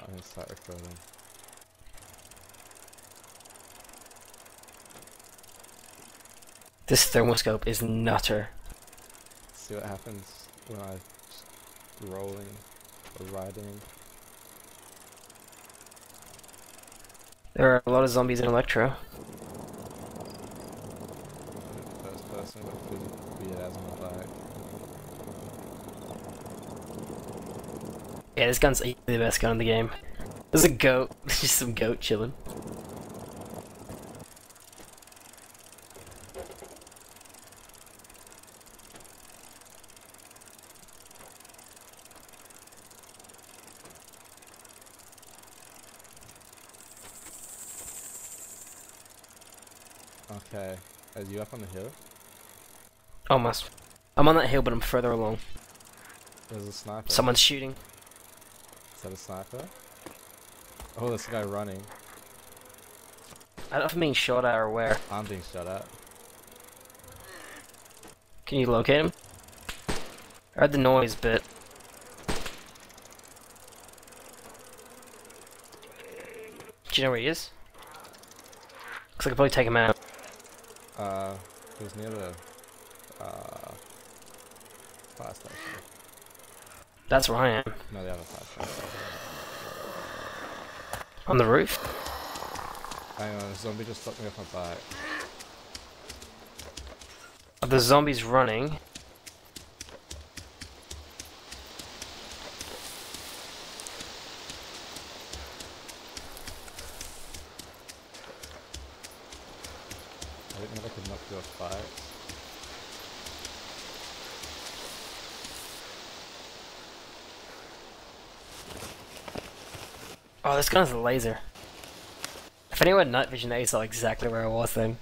I'm gonna start recording. This thermoscope is nutter. See what happens when I'm just rolling or riding. There are a lot of zombies in Electro. First person with weird ass on my back. Yeah, this gun's easily the best gun in the game. There's a goat. There's just some goat chilling. Okay. Are you up on the hill? Almost. I'm on that hill, but I'm further along. There's a sniper. Someone's shooting. Is that a sniper? Oh, there's a guy running. I don't know if I'm being shot at or where. I'm being shot at. Can you locate him? I heard the noise, but do you know where he is? Looks like I could probably take him out. Uh, he was near the, uh, fire station. That's where I am. No, the other. On the roof. Hang on, a zombie just me off my bike. The zombies running. I didn't know I could knock you off bikes. Oh, this gun has a laser. If anyone had night vision, they saw exactly where I was then.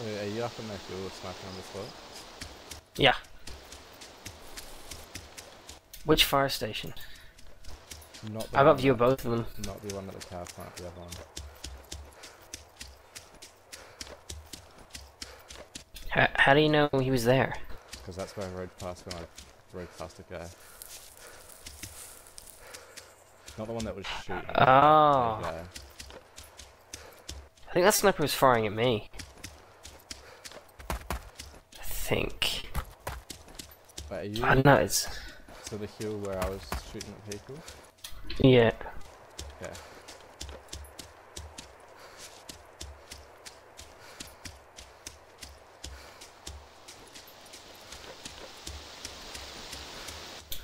Wait, are you up on that hill sniping on this wall? Yeah. Which fire station? Not the I got view of both of them. Not the one at the power plant, the other one. How, how do you know he was there? Because that's where I rode past when I rode past a guy. Not the one that was shooting. Oh. I think that sniper was firing at me. I think. Wait, are you I know, it's... to the hill where I was shooting at people? Yeah. Okay.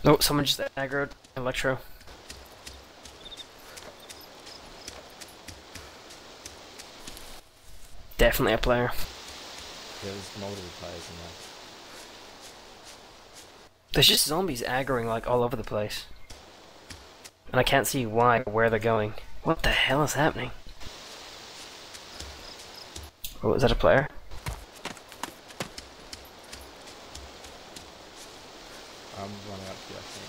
Oh, someone just aggroed Electro. Definitely a player. There's multiple players in there. There's just zombies aggroing like all over the place. And I can't see why or where they're going. What the hell is happening? Oh, is that a player? I'm running up here, I think.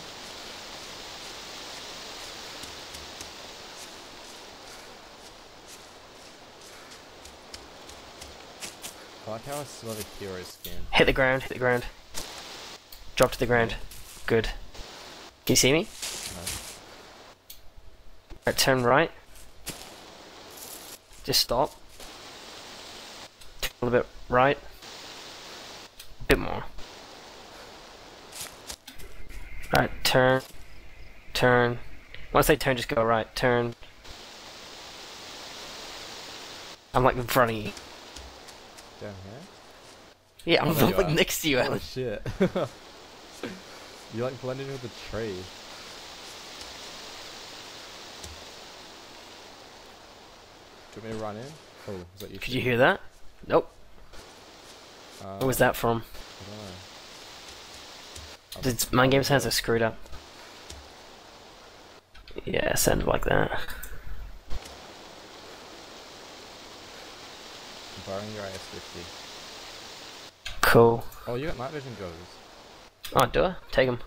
I like how I still have a hero skin. Hit the ground, hit the ground. Drop to the ground. Good. Can you see me? No. Alright, turn right. Just stop. A little bit right. A bit more. Alright, turn. Turn. Once they turn, just go right. Turn. I'm like in front of you. Down here? Yeah, I'm Oh, like next to you, Oh shit. you like blended in with the tree. Do you want me to run in? Oh, was that you? Could you hear that? Nope. Uh, Where was that from? I don't know. Did my game sounds are screwed up? Yeah, it sounded like that. Borrowing your AS50. Cool. Oh, you got night vision goggles. Oh, do I? Take them.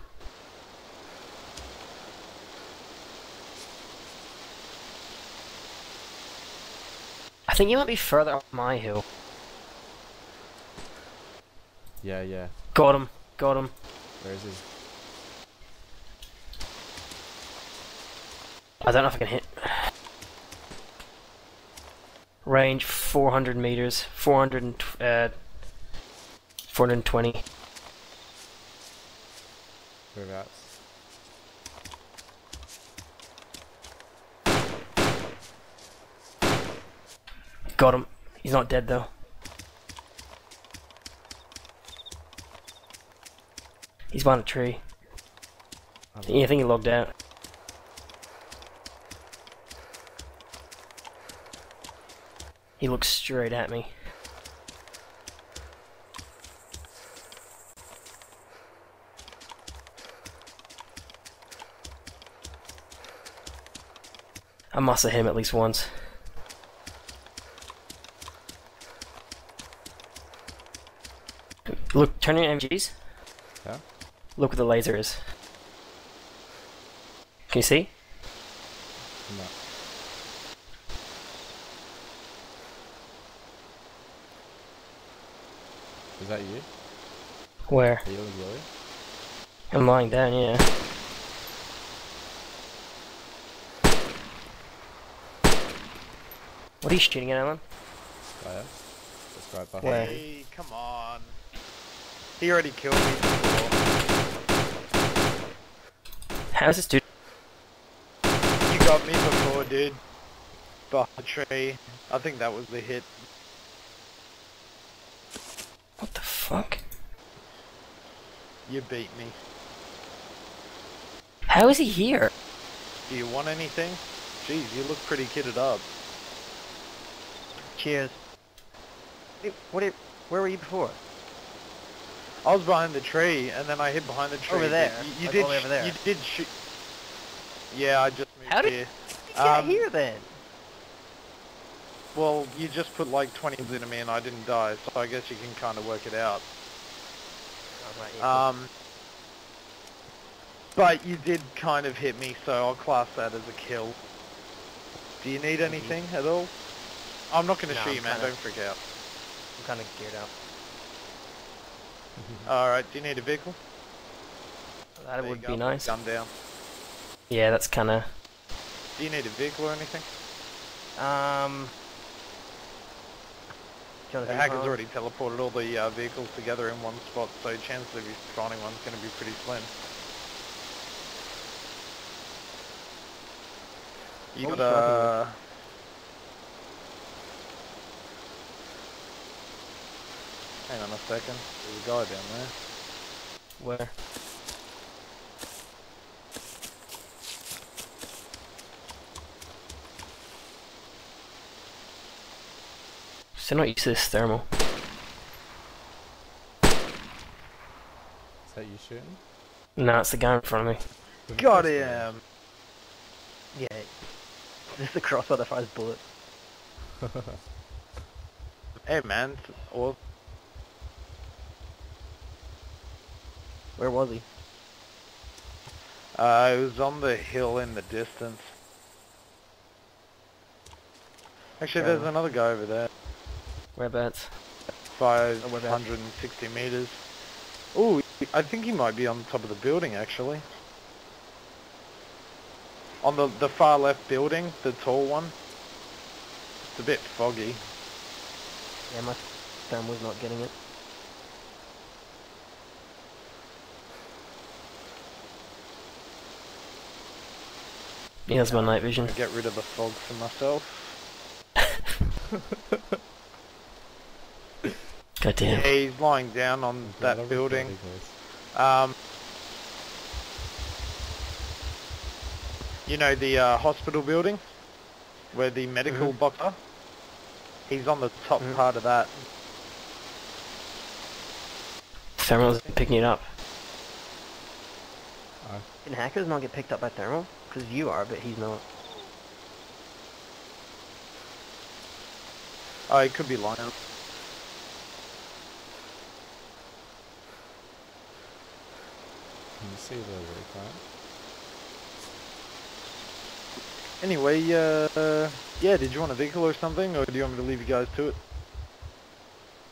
I think you might be further up my hill. Yeah, yeah. Got him. Got him. Where is he? I don't know if I can hit. Range 400 meters, 400 and, tw- uh, 420. Whereabouts? Got him. He's not dead though. He's behind a tree. Yeah, I think he logged out. He looks straight at me. I must have hit him at least once. Look, turn your NVGs. Yeah? Look where the laser is. Can you see? No. Is that you? Where? Are you and ghillie? I'm lying down, yeah. What are you shooting at, Allan? Fire. Just right behind Where? you. Hey, come on. He already killed me before. How's this dude? You got me before, dude. Behind the tree. I think that was the hit. What the fuck? You beat me. How is he here? Do you want anything? Jeez, you look pretty kitted up. Cheers. What? Are, where were you before? I was behind the tree, and then I hid behind the tree. Over there, You, you like did. all the way over sh- there. You did shoot. Yeah, I just moved How did- here. Get Um, here then. Well, you just put like 20 into me, and I didn't die, so I guess you can kind of work it out. Um, but you did kind of hit me, so I'll class that as a kill. Do you need anything at all? I'm not going to No, shoot you, man. kinda- Don't freak out. I'm kind of geared up. All right. Do you need a vehicle? That There would be nice. Gun down. Yeah, that's kind of. Do you need a vehicle or anything? Um. The hacker's already teleported all the uh, vehicles together in one spot, so chances of you finding one's going to be pretty slim. You got was uh Hang on a second. There's a guy down there. Where? Still not used to this thermal. Is that you shooting? No, it's the guy in front of me. With Got him! Yeah. This is the crossbow that fires bullets. Hey man, or Where was he? uh, it was on the hill in the distance. Actually, Fair there's another guy over there. Whereabouts? whereabouts? 560 meters. Oh, I think he might be on top of the building actually. On the the far left building, the tall one. It's a bit foggy. Yeah, my was not getting it. Yeah, that's my night vision. Get rid of the fog for myself. God Yeah, he's lying down on Yeah, that building. Um, you know the uh, hospital building where the medical box are? He's on the top Mhm. part of that. Thermal's picking it up. Uh, Can hackers not get picked up by thermal? Because you are, but he's not. Oh, he could be lying. Can you see the roof, right? Anyway, uh, yeah, did you want a vehicle or something, or do you want me to leave you guys to it?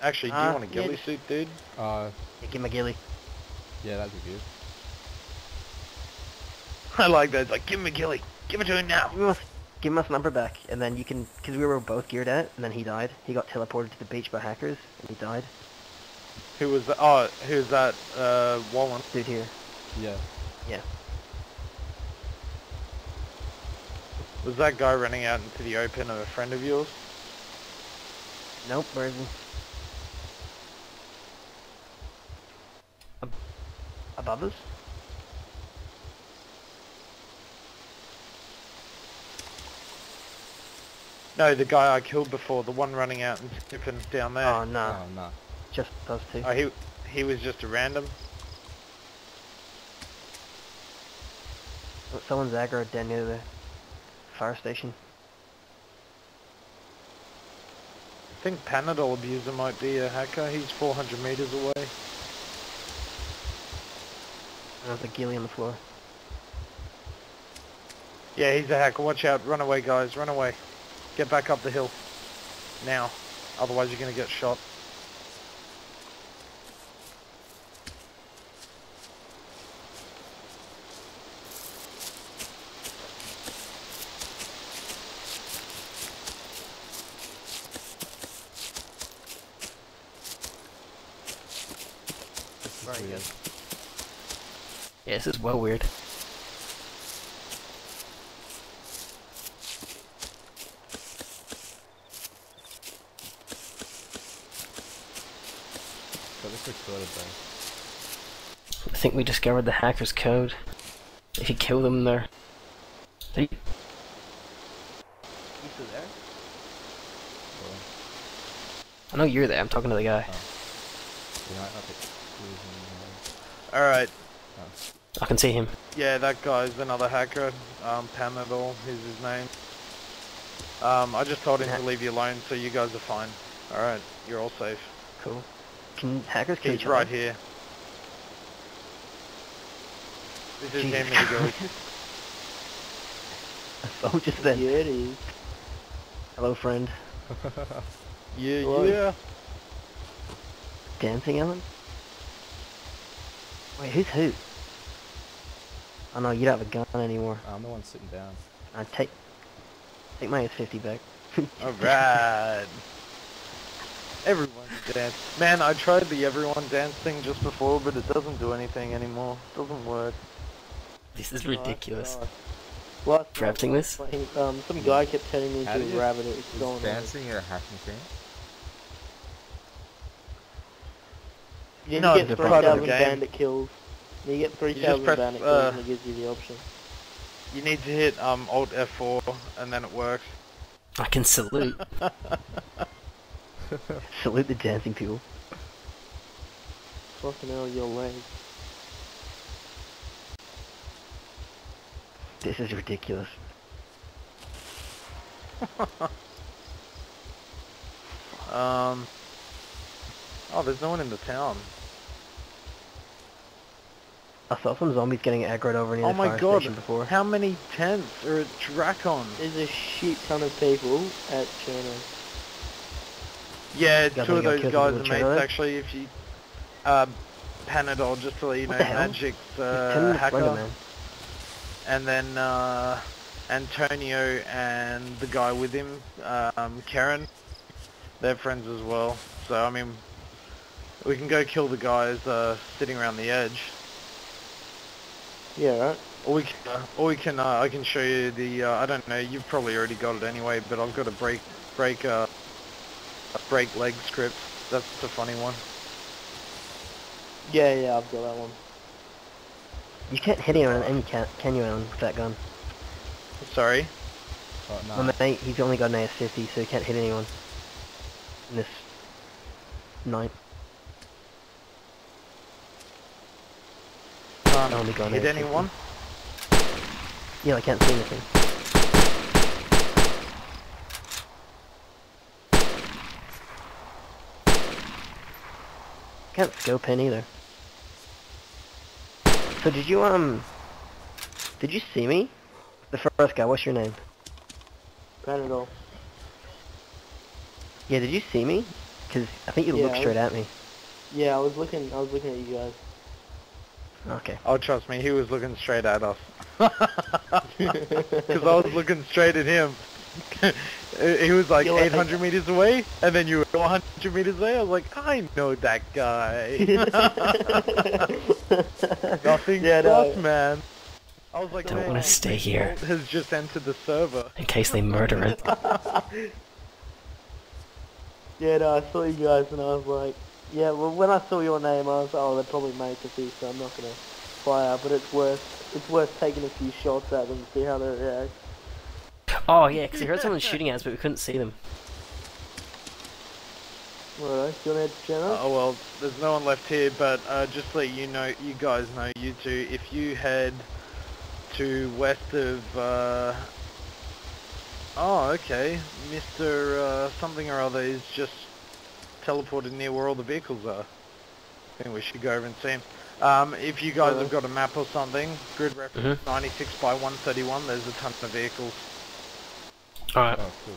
Actually, do you Uh, want a yeah, ghillie just- suit, dude? Uh, Yeah, give him a ghillie. yeah, that'd be good. I like that. It's like, give him a ghillie. Give it to him now. Give him us, give him us number back, and then you can, because we were both geared out, and then he died. He got teleported to the beach by hackers, and he died. Who was that? Oh, who's that? Uh, Wallen. Dude here. Yeah. Yeah. Was that guy running out into the open of a friend of yours? Nope, where is he? Ab- above us? No, the guy I killed before, the one running out and skipping down there. Oh, no. Oh no. Just those two. Oh, he he was just a random. Someone's aggro down near the fire station. I think Panadol abuser might be a hacker. He's 400 meters away. There's a ghillie on the floor. Yeah, he's a hacker. Watch out. Run away, guys. Run away. Get back up the hill. Now. Otherwise you're going to get shot. This is well weird. Got this recorded though. I think we discovered the hacker's code. If you kill them, they're... they You still there? Or, I know you're there, I'm talking to the guy. Oh. you might not be losing, Alright. I can see him. Yeah, that guy's another hacker. Um, Panadol is his name. Um, I just told him to leave you alone, so you guys are fine. Alright, you're all safe. Cool. Can hackers kill He's right here. This is Jesus him and the girl. Oh, just then. Yeah, it is. Hello, friend. Yeah, Right. yeah. Dancing, Ellen? Wait, who's who? Oh no, you don't have a gun anymore. I'm the one sitting down. I take take my AS50 back. Alright. Everyone dance. Man, I tried the everyone dance thing just before, but it doesn't do anything anymore. doesn't work. This is ridiculous. nice. Last night Drafting when I was this? playing, Um, some guy kept turning me How into do a you- rabbit. It was Is going on. dancing a hacking thing? Yeah, No, you it's get part of the 3,000 game. bandit kills. You get just 3,000 press, bandit uh, and it gives you the option. You need to hit um Alt F4 and then it works. I can salute. Salute the dancing people. Fucking hell, your leg. This is ridiculous. Um. Oh, there's no one in the town. I saw some zombies getting aggroed over near Oh the my fire god, station before. how many tents are at Dracon? There's a shit ton of people at Cherno. Yeah, two of those guys are mates Churros? actually. If you, uh, Panadol, just to let you What know, the? Magic's uh, hacker, later, man. and then uh, Antonio and the guy with him, um, Karen, they're friends as well. So I mean, we can go kill the guys uh, sitting around the edge, Yeah, right? or we can, uh, or we can, uh, I can show you the. Uh, I don't know, you've probably already got it anyway, but I've got a break, break, uh, a break leg script. That's a funny one. Yeah, yeah, I've got that one. You can't hit anyone, and you can't, can you, Allan, with that gun? Sorry. Oh, no. My mate, he's only got an AS-50, so he can't hit anyone. In this night. Can't Only gun hit AS-50. anyone. Yeah, I can't see anything. Can't scope in either. So did you, um... Did you see me? The first guy, what's your name? Panadol. Yeah, did you see me? Because I think you Yeah, looked straight was- at me. Yeah, I was looking. I was looking at you guys. Okay. Oh, trust me, he was looking straight at us. Because I was looking straight at him. he was like You're like- 800 meters away, and then you were 100 meters away. I was like, I know that guy. Nothing Yeah, plus, no. man. I was like, Don't wanna stay here. Has just entered the server. In case they murder it. Yeah, no, I saw you guys and I was like, yeah, well, when I saw your name, I was, oh, they're probably mates of these, so I'm not gonna fire. But it's worth, it's worth taking a few shots at them to see how they react. Oh yeah, because we heard someone shooting at us, but we couldn't see them. Alright, do you wanna head to Jenna? Oh well, there's no one left here, but uh, just let you know, you guys know, you two, if you head to west of, uh, oh okay, Mr. Uh, something or other is just teleported near where all the vehicles are. I think we should go over and see him. Um, if you guys Alright. have got a map or something, grid reference Mhm. 96 by 131, there's a ton of vehicles. Alright. Oh, cool.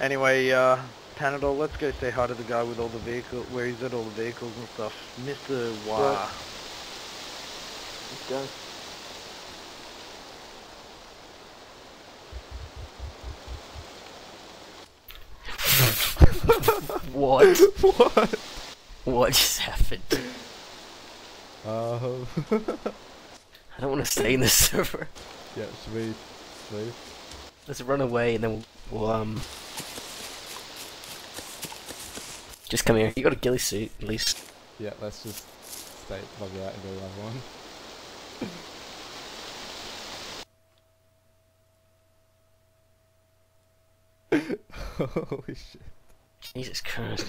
Anyway, uh, Panadol, let's go say hi to the guy with all the vehicle, where he's at all the vehicles and stuff. Mr. Wah. Right. Let's go. What? what? What just happened? Um, I don't want to stay in this server. yeah, should we leave? Let's run away and then we'll, we'll um. Just come here. You got a ghillie suit, at least. Yeah, let's just stay, log out and go to the one. Holy shit. Jesus Christ.